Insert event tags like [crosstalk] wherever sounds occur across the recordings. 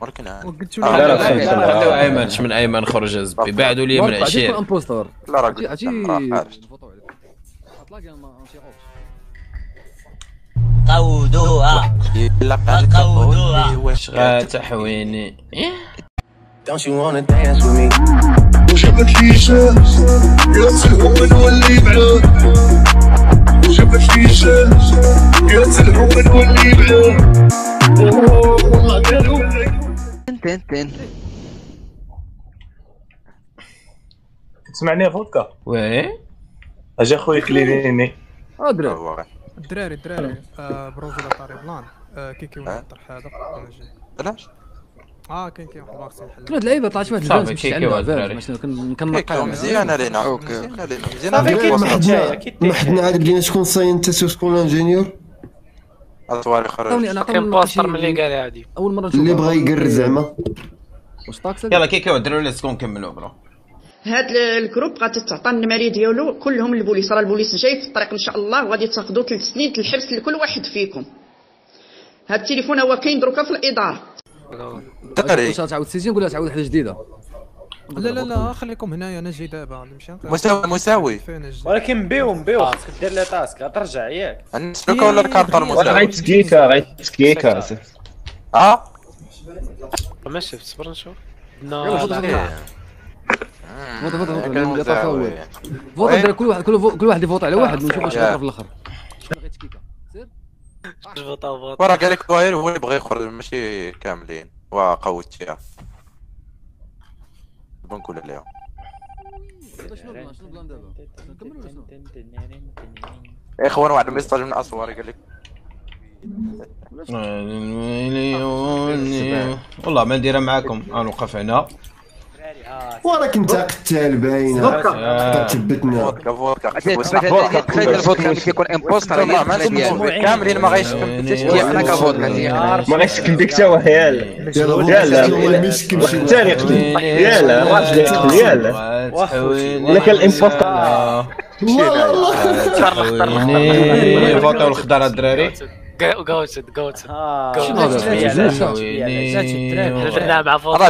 ولكن عادي. وقلت آه، له. لا لا ايمن من ايمن خرج زبي بعدوا لي من عجيب عشير. يكون امبوستور لا راه عجيب قلت. قودوها قودوها. غاتحويني Don't you wanna dance with me? وجابت لي جاز قالت لهم نولي بعاد وجابت لي جاز قالت بعاد أوه، والله قالوا تن تن. تسمعني فودكا وي. اجا خويا كلينيني. آه دراري هو الدراري الدراري. آه، بروفيلا طاري بلان. آه، كيكي واحد الطرح هذا. علاش آه كاين كاين واحد الباكسين حل ثلاث لعيبة طلعت واحد صافي، الفانس مشيت كيكي عندها واحد فانس الدراري. باش كن- كنقع كيكو مزيانه لينا أوكي. مزيانه لينا صافي مزيانه كيف لينا ما حدنا ما حدنا عاد بدينا شكون ساينتست وشكون انجينيور؟ اطواري عطوني خرج أنا كان عطوني بوستر شي- ملي قال عادي. أول مرة نشوف اللي بغى يقرر زعما. واش طاكس يلا كيكي ودروا لي سكون كملوا برو. هاد الجروب غادي تعطى النماري ديالو كلهم للبوليس راه البوليس جاي في الطريق إن شاء الله وغادي تاخذوا ثلاث سنين الحبس لكل واحد فيكم. هاد التليفون هو كاين دروكا في الإدارة. دري واش تعاود سيزون ولا تعاود وحده جديدة. لا لا لا خليكم هنايا أنا جاي دابا مساوي مساوي. ولكن بيو بيو خاصك دير لي تاسك غترجع ياك نسلوكا ولا الكارطه وأنا المساوي غيت سكيكا غيت سكيكا آه؟ ماشي صبر نشوف. لا فوت فوت فوت مساوي. فوت كل واحد كل كل واحد يفوت على واحد ونشوف واش في الآخر. سير وراه قال لك هو اللي بغى يخرج ماشي كاملين. وقوتيها بنقول عليهم هذا شنو البلان شنو البلان دابا؟ ولا شنو؟ يا إخوان واحد الميساج من اسوار قال لك. والله ما نديرها معاكم. أنا نوقف هنا. وراك انت قتال باينة. آه. تثبتنا فودكا تخيل الفودكا ملي كيكون امبوستر كاملين ما غايشكم حتى شي أنا واحد كفودكا ما غيسكن بك حتى واحد يلا يلا يلا يلا واحد اللي يقتل يلا ولا كان الامبوستر والله. والله. فوتوا الخضر الدراري. جوتد جوتد شنو هذا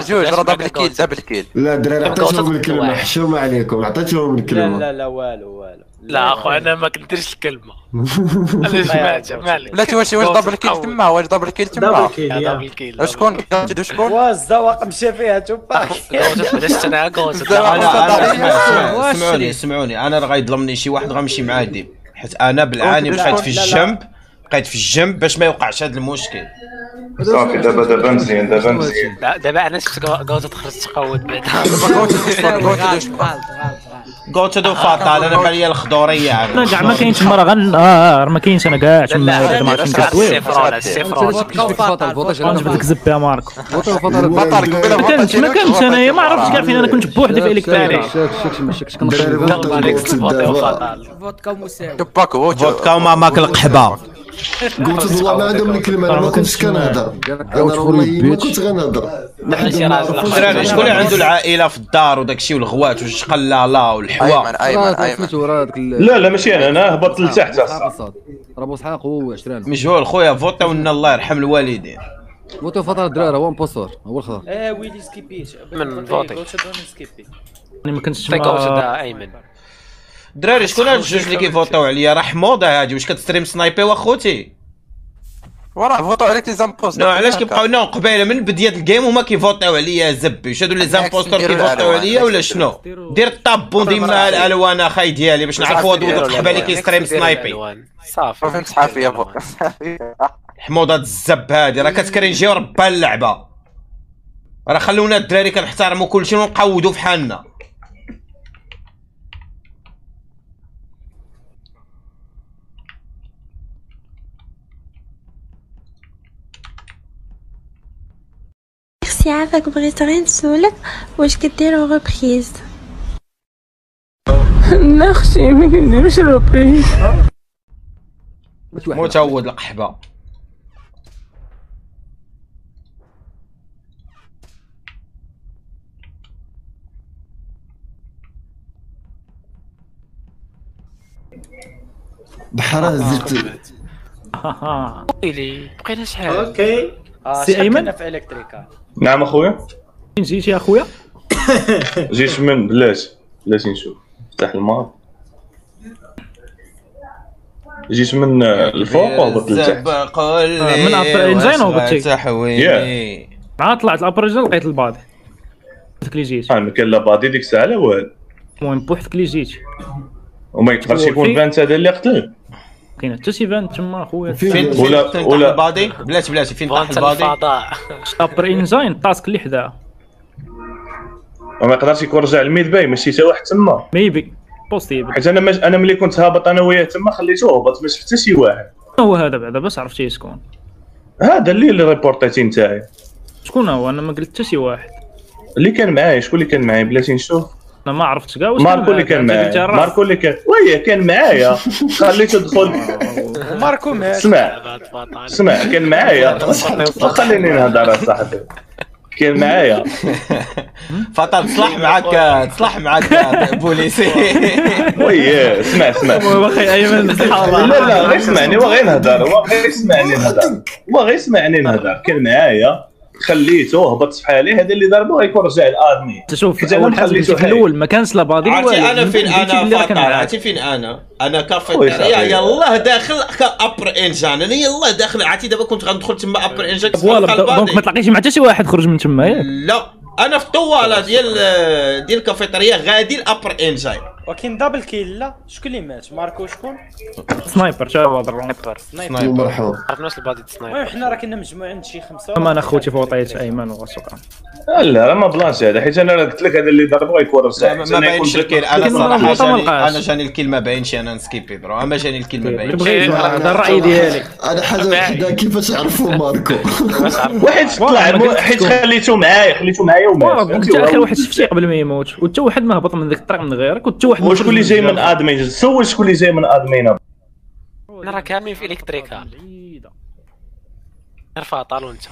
جوج راه دبل كيل دبل كيل لا دراري عطيتهم الكلمة. حشومه عليكم عطيتهم الكلمة لا والو والو لا اخو أنا ما كنديرش الكلمة أنا جمعت مالك بلاتي واش واش دبل كيل تما واش دبل كيل تما دبل كيل وشكون قلت شكون والزواق مشى فيها توباك بلاش أنا سمعوني سمعوني أنا راه غيظلمني شي واحد غنمشي معاه ديب حيت أنا بالعاني بقيت في الجنب بقيت في الجنب باش ما يوقعش هذا المشكل صافي دابا دابا مزيان دابا مزيان لا دابا أنا شفت جوتد خرجت تقود بعدا قلت دو فاطال أنا بالي الخضوريه أنا كاع ما كاينش تما راه غن آه ما كاينش أنا كاع تما ما عرفتش السيفرون غنجبد لك زب يا ماركو ما كانش انايا ما عرفتش كاع فين أنا كنت بوحدي في الكتاري شاك شاك ما شكش دراري كنقول فوتوا عليك الوقت فوت دابا وفاطال تباك هو فودكا وما ماك القحبه قلت والله ما عندهم الكلمة أنا ما كنتش كنهضر. أنا والله ما كنت غنهضر. ما حد ما عرفوش دراري شكون اللي عنده العائلة في الدار وداك الشيء والغوات والشقلاله والحوا أيمن أيمن أيمن. داك لا لا ماشي أنا أنا هبطت لتحت اصاحبي راه بو اسحاق هو عشران مجهول خويا فوتا ونا الله يرحم الوالدين. فوتوا فوتوا الدراري هو امبوستور هو الخضر آه ويلي سكيبيش من فوتي ما كنتش جوتد ايمن دراري شكون هاد الجوج اللي كيفوتاو عليا راه حموضه هادي واش كتستريم سنايبي واخوتي وراه فوتوا عليك لي زامبوست نو علاش كيبقاو نو قبيله من بديات الجيم وما كيفوتاو عليا زبي واش هادو لي كيفوتاو الألوان، عليا ولا شنو دير الطابون ديما الالوان اخاي ديالي باش نعرفوا هاد ولد القحبه اللي كيستريم سنايبي صافي فهمت صحافيه فوق حموضه الزب هادي راه كتكرنجيو ربها اللعبه راه خلونا الدراري كنحترموا كلشي ونقودوا في حالنا ميرسي عافاك بغيت غير نسولك واش كديروا reprise لا أختي ما كنديروش reprise متعود القحبه بحال زدت ويلي بقينا شحال OK سي؟ كنا في electrical نعم اخويا فين جيتي يا خويا جيت من بلاش بلاتي نشوف افتح ال map جيت من الفوق وهبط لتحت من upper engine وهبطتي. تحويني عاد طلعت ال upper engine لقيت ال body بوحدك اللي جيت أنا كان لا body ديك الساعة لا والو المهم بوحدك اللي جيت وما يقدرش يكون vent هذا اللي قتل كاين حتى شي vent تما اخويا فين فين ولا- ال body؟ بلاتي بلاتي فين طاح ال body؟ upper engine ال task اللي حداه وما يقدرش يكون رجع ال medbay ماشي حتى واحد تما. maybe possible حيت أنا مش أنا ملي كنت هابط أنا وياه تما خليته هبط ما شفت حتى شي واحد. هو هذا بعدا بس عرفتي شكون هذا اللي اللي ريبورتيتي نتايا شكون هو؟ أنا ما قلت حتى شي واحد. اللي كان معايا شكون اللي كان معايا؟ بلاتي نشوف. أنا ما عرفتش كاع واش ماركو اللي؟ كان معايا. ماركو اللي كان oui كان معايا. خليته دخل [laughs] ماركو مات اسمع. اسمع [laughs] كان معايا. [laughs] خليني نهضر اصاحبي كان معايا. فطر تصلح معاك تصلح معاك بوليسي. oui اسمع اسمع. واخي ايمن لا لا غير اسمعني وغير نهضر هو غير يسمعني نهضر. هو غير يسمعني نهضر. كان معايا. خليته هبط في حالي هذا اللي ضربه غيكون رجع ال admin تشوف اول حاجة في. الأول ما كانش لا body عرفتي. أنا فين أنا. عرفتي فين أنا؟ أنا صاحبي. يلاه داخل upper engine. أنا يلاه داخل عرفتي دابا كنت غندخل تما upper engine voilà donc ما تلاقيش مع حتى شي واحد خرج من تما ياك. لا أنا في الطوالة ديال ديال الكافيتيريا غادي ل upper engine ولكن double kill لا شكون اللي مات ماركو شكون سنايبر شا هو ضرب سنايبر مرحبا عرفناش ال body سنايبر المهم حنا راه كنا مجموعين شي خمسه أنا خوتي فوطيت ايمن وشكرا لا راه ما بلانش هذا. حيت أنا قلت لك هذا اللي ضربه غيكون رجع ما ما باينش ال kill أنا صراحة ما جاني. أنا جاني ال kill ما باينش. أنا نسكيبي bro. أما جاني ال kill ما باينش. بغيت هذا الرأي ديالي. أنا حاجة وحده كيفاش عرفوا ماركو؟ [laughs] واحد طلع ما حيت شكون. خليته معايا خليته معايا ومات. قلت. آخر واحد شفتيه قبل ما يموت. وحتى واحد ما هبط من ذاك الطريق من غيرك وحتى واحد ما وشكون اللي جاي من admin سول شكون اللي جاي من admin أنا راه كاملين في electrical. ارفع طالو أنت.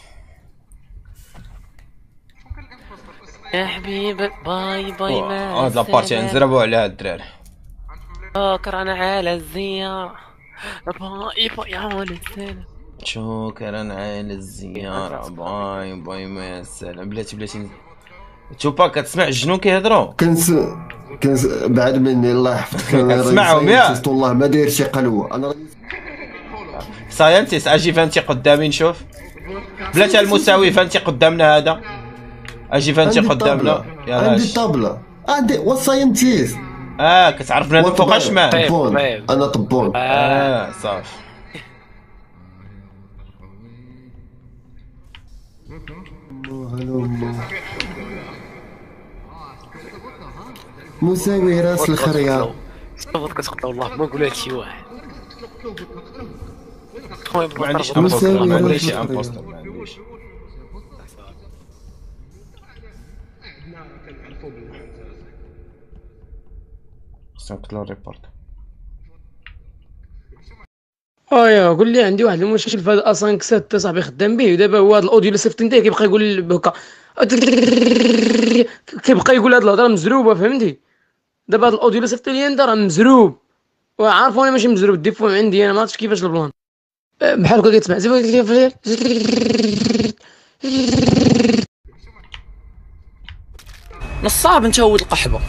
يا حبيب bye bye ما هاد la partie نزربوا على هاد الدراري. شكرا على الزيارة. bye bye على السلام شكرا على الزيارة. bye bye مع السلامة. بلاتي بلاتي. توبا كتسمع الجنون كيهضروا؟ كنس كنس بعد مني الله يحفظك. [laughs] كتسمعهم يا؟ والله ما داير شي قلوة. أنا راني scientist أجي فانتي قدامي نشوف؟ بلاتي المساوي فانتي قدامنا هذا؟ أجي فانتي قدامنا. عندي الطابله عندي وال scientist آه كتعرف بنادم فوقاش ما طبون طيب. أنا طبون آه. صافي. مساوي رأس الخريا. صوت كتقطع والله ما واحد. عنديش بطل- أمبوستر ما مساوي عنديش. رجل نقتلو ال report ايا قول لي عندي واحد المشكل في هذا اسانك 7 صاحبي خدام به ودابا هو هذا ال audio اللي صيفط انت كيبقى يقول هكا كيبقى يقول هاد الهضرة مزروبة فهمتي؟ دابا هاد ال audio اللي صيفط لي انت راه مزروب. وعارف أنا ماشي مزروب ال défaut عندي أنا ما عرفتش كيفاش ال plan بحال هكا كتسمع نصاب انت ولد القحبة.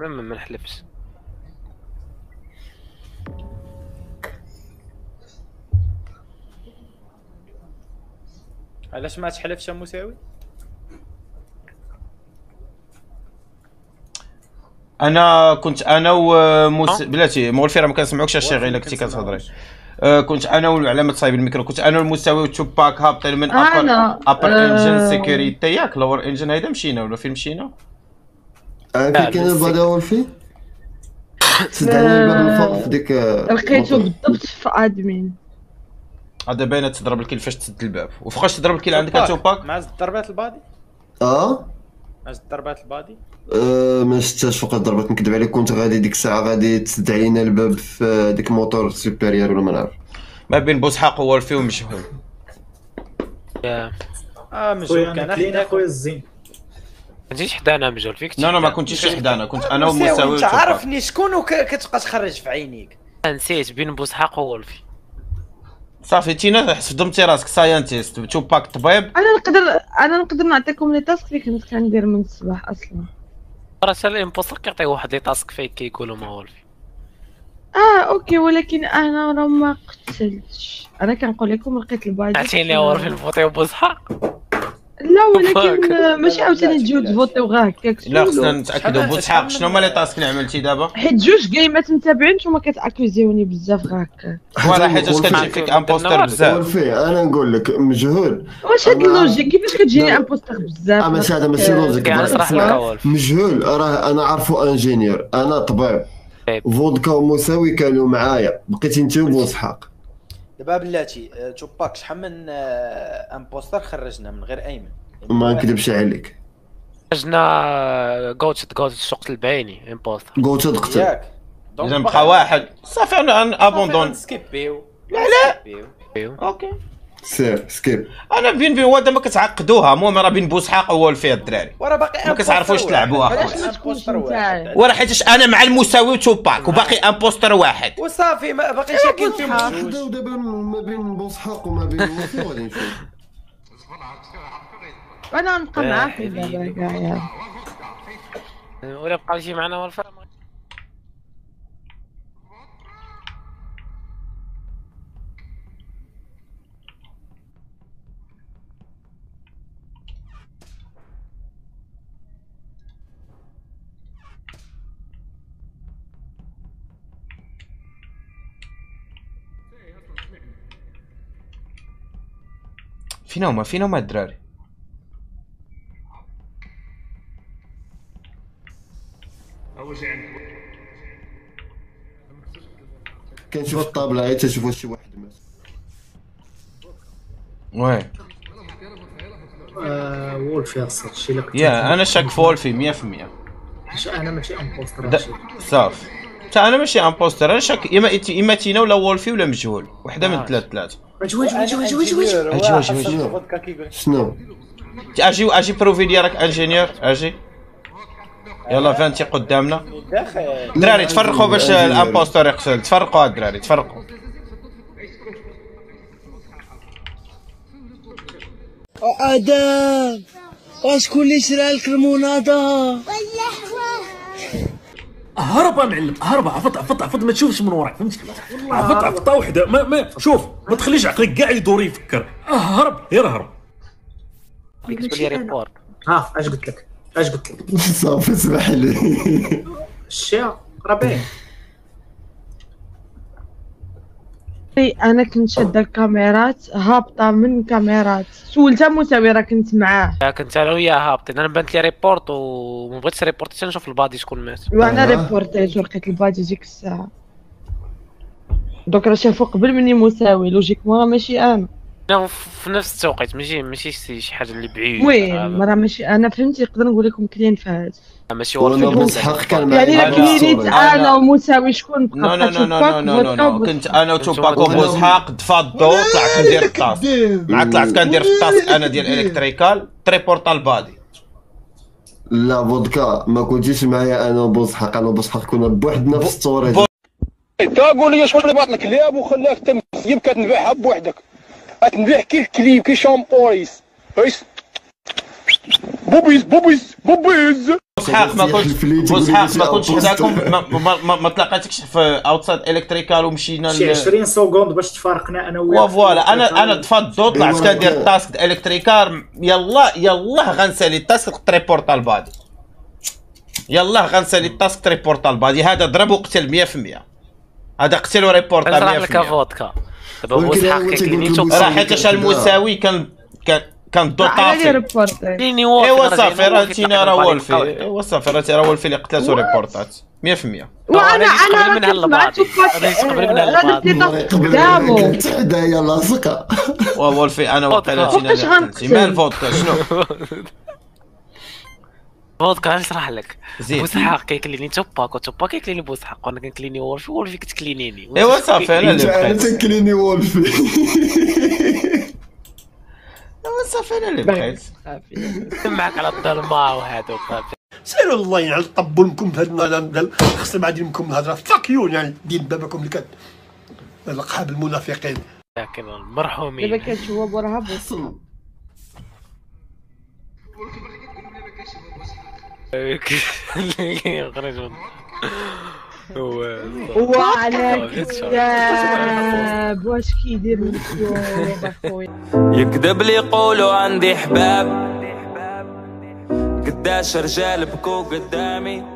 المهم ما نحلفش علاش ما تحلفش يا مساوي أنا كنت أنا وموس بلاتي مغلفي راه ما كنسمعوكش الشيخ إلا كنتي كتهضري. آه، كنت أنا وعلامة صايب الميكرو كنت أنا والمساوي وتوباك هابطين من upper upper engine security ياك lower engine هيدا مشينا ولا فين مشينا؟ كي كاين الباب اول فيه [laughs] سد علينا الباب الفوق في ديك لقيته بالضبط في admin. هذا باينة تضرب ال kill فاش تسد الباب. وفوقاش تضرب ال kill عندك يا توباك مع ضربات ال body؟ آه؟ مع ضربات ال body؟ آه، ما شفتهاش فوق ضربت نكذب عليك كنت غادي ديك الساعة غادي تسد علينا الباب في ديك moteur supérieur ولا ما نعرف. ما بين بوسحاق وولفي ومجهول يا. آه مجهول كان حداك خويا الزين. ما تجيش حدانا مجهول فيك لا لا ما كنتش حدانا كنت أنا مساوي والمساوي أنت عارفني شكون وكتبقى تخرج في عينيك. نسيت بين بوسحاق وولفي. صافي تينا حفظتي راسك scientist توباك طبيب. أنا نقدر أنا نقدر نعطيكم les tasks اللي كنت كندير من الصباح أصلا. راه ال impostor كيعطيه واحد les tasks فيك كيقولوا ما وولفي. آه OK ولكن أنا راه ما قتلتش. أنا كنقول لكم لقيت ال body عرفتيني وولفي نفوتيو بوسحاق لا ولكن ماشي عاوتاني تجيو تفوتيو غا هكاك لا خصنا. نتأكدوا بوسحاق شنو هما les tasks اللي عملتي دابا؟ حيت جوج جيمات متابعين نتوما كتأكوزيوني بزاف غا هكاك ولا حيت اش كتجي فيك impostor بزاف. أنا نقول لك مجهول. واش هاد ال logique كيفاش كتجيني impostor بزاف؟ ماشي هذا ماشي logique مجهول. راه أنا عارفو ingénieur أنا طبيب. فودكا ومساوي كانوا معايا. بقيتي أنت وبوسحاق دابا بلاتي آه، توباك شحال من آه، imposteur خرجنا من غير ايمن؟ ما نكذبش عليك. خرجنا جوتش جوتش سوق البعيني imposteur قلت تقتل. ياك. إذا بقى واحد. صافي أنا abandonne skip يو لا لا. OK. سير skip. أنا بين بين هو دابا كتعقدوها المهم راه بين بوسحاق وولفي الدراري. ورا باقي ما كتعرفوش تلعبوها ما وراه حيتاش أنا مع المساوي وتوباك وباقي أمبوستر واحد. وصافي ما باقي شاكين فيهم بجوج خداو دابا ما بين بوسحاق وما بين وفي وغادي نشوف أنا نبقى آه، معاك يا. ولا بقى شي معنا والفا؟ فين هما فين هما الدراري. كنشوف الطابلة؟ غير تشوف شي واحد مات وي وولف يا صاحبي شي لك يا أنا شاك في وولفي 100% أنا ماشي imposteur صافي تا أنا ماشي imposteur أنا شاك إما إما تينا ولا وولفي ولا مجهول. وحدة من ثلاث ثلاث. أجي أجي واجي واجي شنو؟ أجي أجي prouve لي راك ingénieur أجي. يلا فانتي قدامنا. داخل. دراري تفرقوا باش ال imposteur يقتل. تفرقوا الدراري تفرقوا. آدم وشكون اللي شرى لك المناضه هرب يا معلم هرب عفط عفط عفط ما تشوفش من وراك فهمتي؟ عفط عفطه وحده ما, ما شوف ما تخليش عقلك كاع يدور يفكر. آه هرب. غير هرب. لي ها اش قلت لك؟ اش قلت لك؟ [laughs] صافي اسمح لي. الشيا راه باين أنا كنت شادة الكاميرات هابطة من كاميرات. سولتها مساوي راه كنت معاه؟ كنت أنا وياه هابطين. أنا بانت لي report وما بغيتش report حتى نشوف ال body شكون مات. وأنا. report يت ولقيت ال body ديك الساعة. دوك راه شافو قبل مني مساوي logiquement راه ماشي أنا. لا في نفس التوقيت ماشي ماشي شي حاجة اللي بعيد. وين راه ماشي أنا فهمتي نقدر نقول لكم clean فهد ماشي وأنا وولفي بوسحاق كان يعني معايا الا clean يت أنا ومساوي شكون بقى non non non non non كنت أنا وتوباك وبوسحاق تفضوا طلعت ندير ال task. مع طلعت كندير في ال task أنا ديال electrical ت report ا ال body لا فودكا ما كنتيش معايا أنا وبوسحاق أنا وبوسحاق كنا بوحدنا في ال storage انت قول لي شكون اللي بعط لك الكلاب وخلاك تمسيب كتنبيعها بوحدك. كتنبيع كي الكليب كي شامبوريس بوبيز بوبيز بوبيز بوسحاق ما كنتش بوسحاق ما كنتش حداكم ما, ما, ما, تلاقيتكش في اوتسايد الكتريكال ومشينا شي ل- 20 سكوند باش تفارقنا أنا وياك وفوالا أنا أنا تفضلوا طلعت كندير التاسك الكتريكال يلا يلا غنسالي التاسك تريبورتا البادي يلا غنسالي التاسك تريبورتا البادي هذا ضرب وقتل 100% هذا قتل و report ا 100% نشرح لك فودكا دابا هو راه حيت المساوي كان كان كان دو طافي. clean ي ايوا صافي راه وولفي تينا راه وولفي. ايوا صافي راه راه وولفي اللي قتلاتو report ات 100% أنا وأنا أنا. توباك أنا جيت قبل قبل قدامو كنت حدايا لاصقه وولفي أنا وقيلا. تينا؟ مال فودكا شنو؟ [laughs] فودكا نشرح لك. زيد. بوسحاق كي clean ي توباك وتوباك كي clean ي بوسحاق. وأنا كن clean ي وولفي وولفي كت clean يني ايوا صافي أنا أنت اللي أنا بقيت تن clean ي وولفي. [laughs] صافي أنا اللي بقيت [laughs] معك على الظلمه وهذوك سيروا الله ينعل طبولكم في هاد النهار. خصنا بعد منكم الهضره fuck you يعني ديال باباكم اللي كت القحاب المنافقين. لكن دابا المرحومين كتشوف بوس خرج من- هو وعلى كذاب واش كيدير يكذب لي يقولوا عندي حباب. قداش رجال بكوا قدامي.